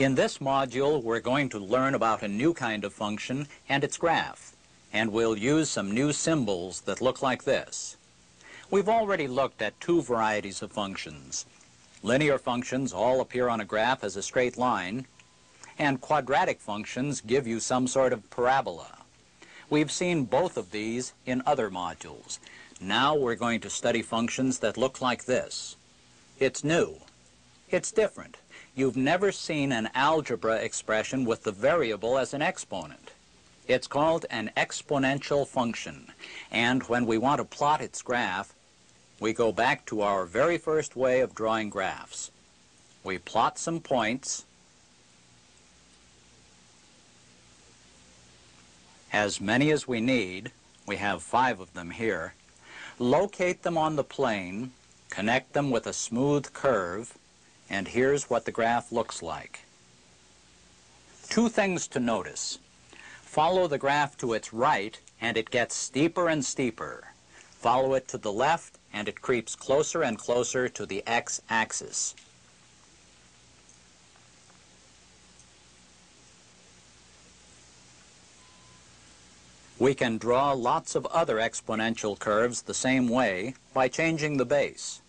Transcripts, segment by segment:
In this module, we're going to learn about a new kind of function and its graph, and we'll use some new symbols that look like this. We've already looked at two varieties of functions. Linear functions all appear on a graph as a straight line, and quadratic functions give you some sort of parabola. We've seen both of these in other modules. Now we're going to study functions that look like this. It's new. It's different. You've never seen an algebra expression with the variable as an exponent. It's called an exponential function, and when we want to plot its graph, we go back to our very first way of drawing graphs. We plot some points, as many as we need, we have five of them here, locate them on the plane, connect them with a smooth curve, and here's what the graph looks like. Two things to notice. Follow the graph to its right, and it gets steeper and steeper. Follow it to the left, and it creeps closer and closer to the x-axis. We can draw lots of other exponential curves the same way by changing the base.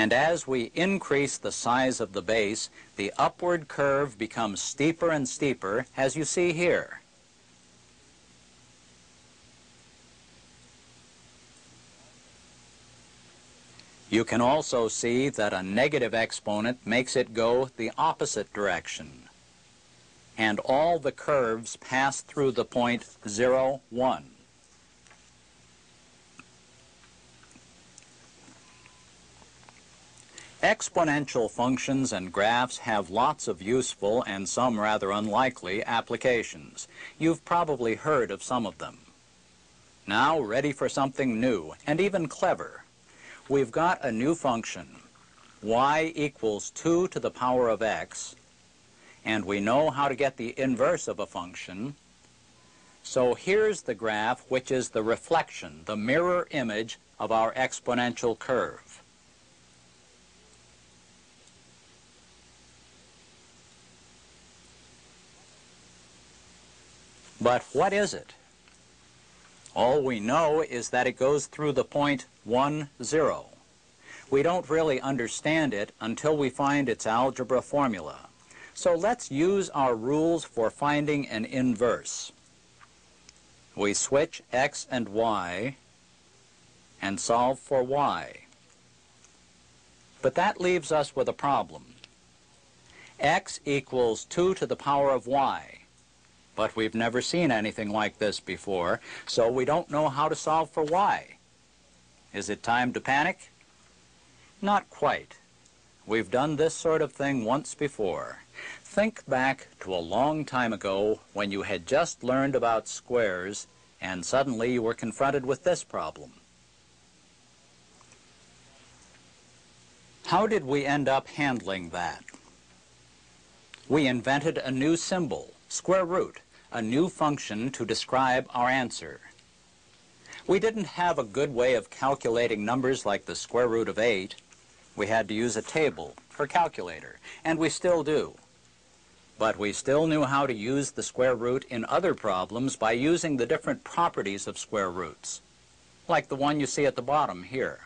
And as we increase the size of the base, the upward curve becomes steeper and steeper, as you see here. You can also see that a negative exponent makes it go the opposite direction. And all the curves pass through the point 0, 1. Exponential functions and graphs have lots of useful and some rather unlikely applications. You've probably heard of some of them. Now, ready for something new and even clever. We've got a new function, y equals 2 to the power of x, and we know how to get the inverse of a function. So here's the graph, which is the reflection, the mirror image of our exponential curve. But what is it? All we know is that it goes through the point 1, 0. We don't really understand it until we find its algebra formula. So let's use our rules for finding an inverse. We switch x and y and solve for y. But that leaves us with a problem. x equals 2 to the power of y but we've never seen anything like this before, so we don't know how to solve for y. Is it time to panic? Not quite. We've done this sort of thing once before. Think back to a long time ago when you had just learned about squares and suddenly you were confronted with this problem. How did we end up handling that? We invented a new symbol, square root, a new function to describe our answer. We didn't have a good way of calculating numbers like the square root of 8. We had to use a table or calculator, and we still do. But we still knew how to use the square root in other problems by using the different properties of square roots, like the one you see at the bottom here.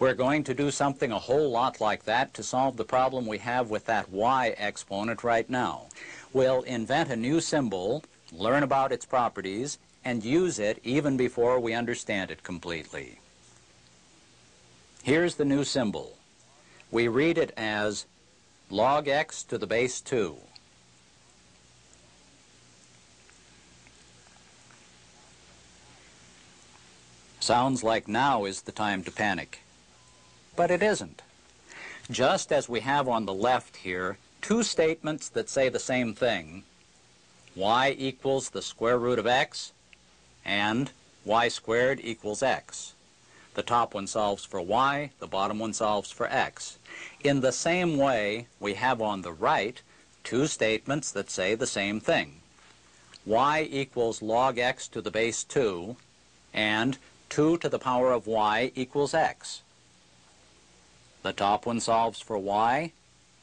We're going to do something a whole lot like that to solve the problem we have with that y exponent right now. We'll invent a new symbol, learn about its properties, and use it even before we understand it completely. Here's the new symbol. We read it as log x to the base 2. Sounds like now is the time to panic but it isn't. Just as we have on the left here two statements that say the same thing, y equals the square root of x and y squared equals x. The top one solves for y, the bottom one solves for x. In the same way, we have on the right two statements that say the same thing. y equals log x to the base 2 and 2 to the power of y equals x. The top one solves for y,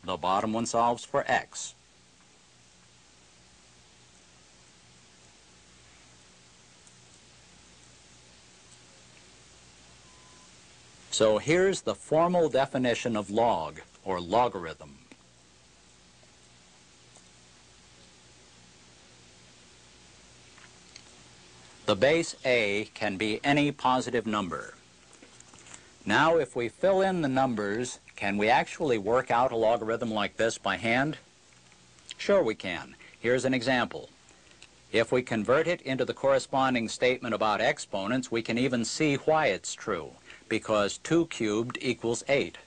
the bottom one solves for x. So here's the formal definition of log, or logarithm. The base a can be any positive number. Now if we fill in the numbers, can we actually work out a logarithm like this by hand? Sure we can. Here's an example. If we convert it into the corresponding statement about exponents, we can even see why it's true because 2 cubed equals 8.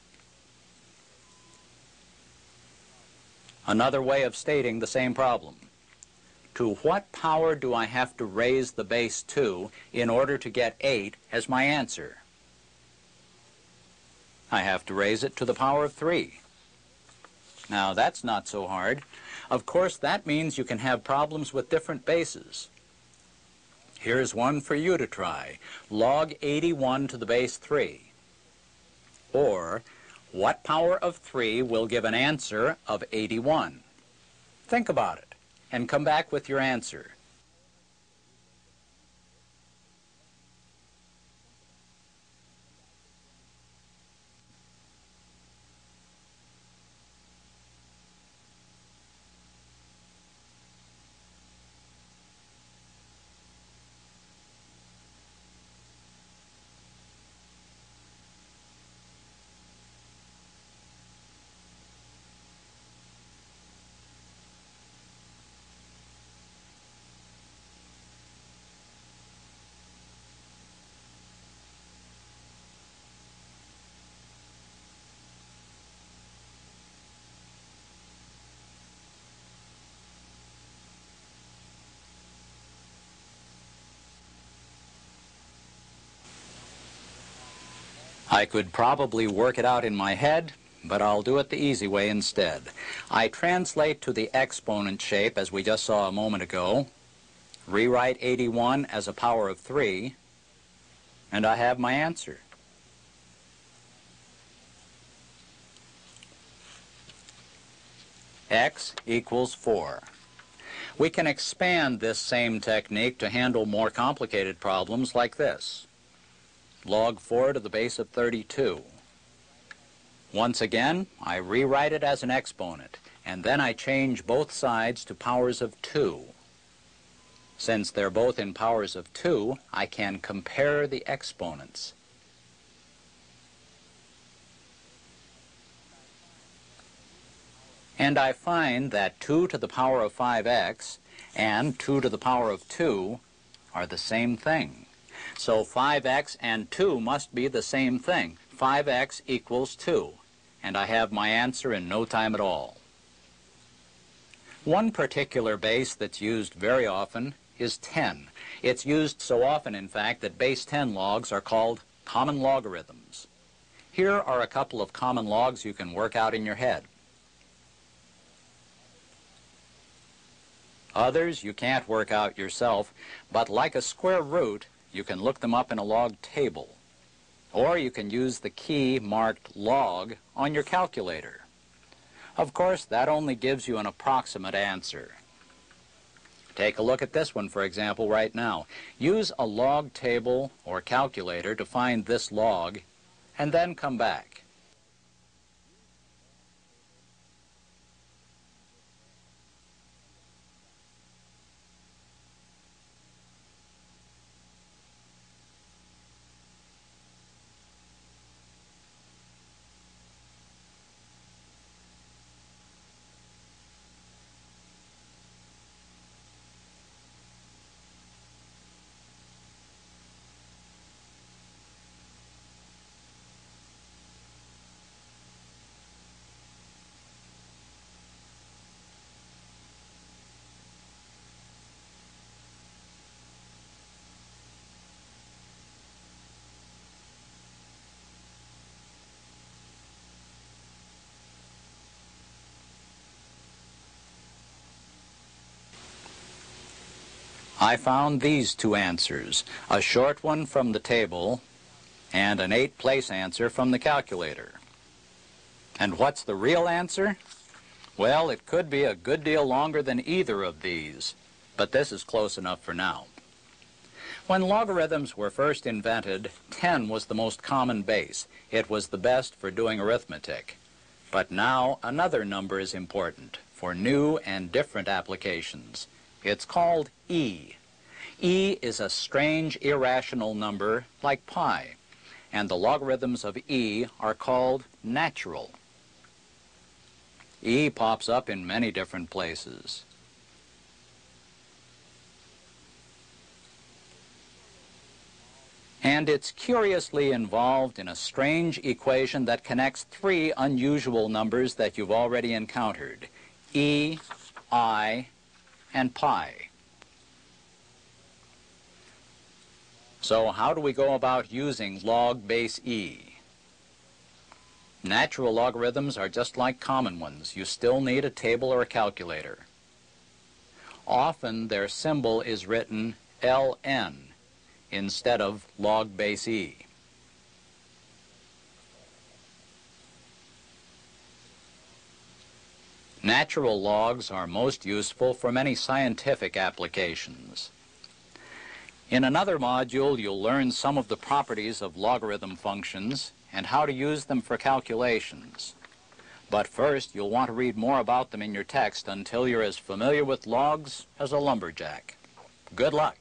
Another way of stating the same problem. To what power do I have to raise the base 2 in order to get 8 as my answer? I have to raise it to the power of 3. Now, that's not so hard. Of course, that means you can have problems with different bases. Here's one for you to try. Log 81 to the base 3. Or, what power of 3 will give an answer of 81? Think about it, and come back with your answer. I could probably work it out in my head, but I'll do it the easy way instead. I translate to the exponent shape, as we just saw a moment ago, rewrite 81 as a power of 3, and I have my answer. x equals 4. We can expand this same technique to handle more complicated problems like this log 4 to the base of 32. Once again, I rewrite it as an exponent, and then I change both sides to powers of 2. Since they're both in powers of 2, I can compare the exponents. And I find that 2 to the power of 5x and 2 to the power of 2 are the same thing. So 5x and 2 must be the same thing. 5x equals 2. And I have my answer in no time at all. One particular base that's used very often is 10. It's used so often, in fact, that base 10 logs are called common logarithms. Here are a couple of common logs you can work out in your head. Others you can't work out yourself, but like a square root, you can look them up in a log table. Or you can use the key marked log on your calculator. Of course, that only gives you an approximate answer. Take a look at this one, for example, right now. Use a log table or calculator to find this log, and then come back. I found these two answers, a short one from the table and an eight-place answer from the calculator. And what's the real answer? Well, it could be a good deal longer than either of these, but this is close enough for now. When logarithms were first invented, 10 was the most common base. It was the best for doing arithmetic. But now another number is important for new and different applications. It's called e. e is a strange irrational number like pi, and the logarithms of e are called natural. e pops up in many different places. And it's curiously involved in a strange equation that connects three unusual numbers that you've already encountered, e, i, and pi. So how do we go about using log base e? Natural logarithms are just like common ones. You still need a table or a calculator. Often their symbol is written ln instead of log base e. Natural logs are most useful for many scientific applications. In another module, you'll learn some of the properties of logarithm functions and how to use them for calculations. But first, you'll want to read more about them in your text until you're as familiar with logs as a lumberjack. Good luck.